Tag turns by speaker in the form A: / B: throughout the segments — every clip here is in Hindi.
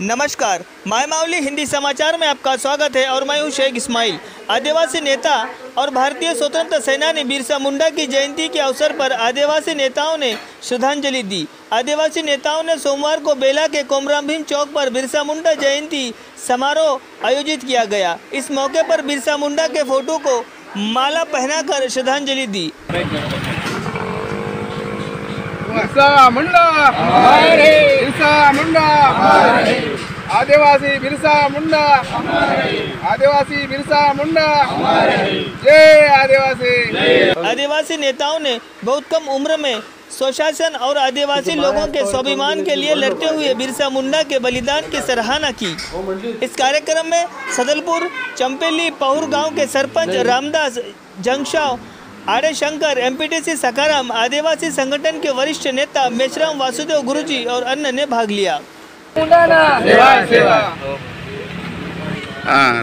A: नमस्कार, माय मावली हिंदी समाचार में आपका स्वागत है और मैं हूँ शेख इस्माइल। आदिवासी नेता और भारतीय स्वतंत्रता सेनानी बिरसा मुंडा की जयंती के अवसर पर आदिवासी नेताओं ने श्रद्धांजलि दी। आदिवासी नेताओं ने सोमवार को बेला के कोमराम भीम चौक पर बिरसा मुंडा जयंती समारोह आयोजित किया गया। इस मौके पर बिरसा मुंडा के फ़ोटो को माला पहनाकर श्रद्धांजलि दी।
B: मुंडा मुंडा। आदिवासी बिरसा मुंडा। आदिवासी बिरसा मुंडा। जय आदिवासी।
A: आदिवासी नेताओं ने बहुत कम उम्र में स्वशासन और आदिवासी लोगों के स्वाभिमान के लिए लड़ते हुए बिरसा मुंडा के बलिदान की सराहना की। इस कार्यक्रम में सदलपुर चंपेली पहुर गाँव के सरपंच रामदास जंगशाव आड़े शंकर एमपीटीसी सकाराम आदिवासी संगठन के वरिष्ठ नेता मेशराम वासुदेव गुरुजी और अन्य ने भाग लिया।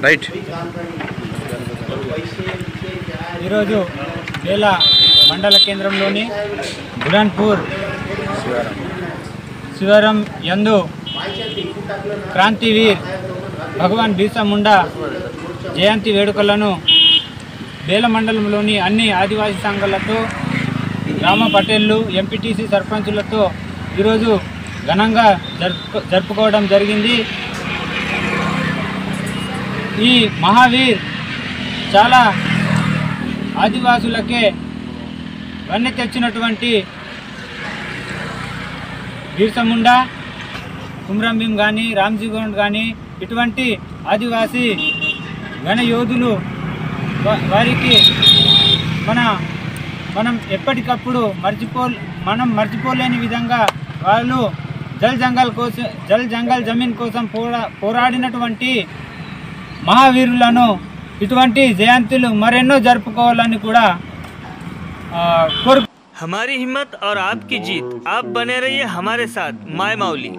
C: రైట్.
D: ఈరోజు వేల మండల కేంద్రంలోని బురాన్పూర్ శివరం యందు క్రాంతివీర్ భగవాన్ బిర్సా ముండా జయంతి వేడుకలను బేల మండలంలోని అన్ని ఆదివాసీ సంఘాలతో గ్రామ పటేళ్ళు ఎంపీటీసీ సర్పంచులతో ఈరోజు ఘనంగా జరుపు జరుపుకోవడం జరిగింది. ఈ మహావీర్ చాలా ఆదివాసులకే వన్నె తెచ్చినటువంటి బిర్సా ముండా కుమ్రం కానీ రామ్జీగౌండ్ కానీ ఇటువంటి ఆదివాసీ ఘన యోధులు వారికి మన మనం ఎప్పటికప్పుడు మర్చిపో మనం మర్చిపోలేని విధంగా వాళ్ళు జల్ జంగల్ కోసం జల్ జంగల్ జమీన్ కోసం పోరా పోరాడినటువంటి మహావీరులను ఇటువంటి జయంతులు మరెన్నో జరుపుకోవాలని కూడా ఆ, కోరు
A: हमारी हिम्मत और आपकी जीत आप बने रहिए हमारे साथ माय मावली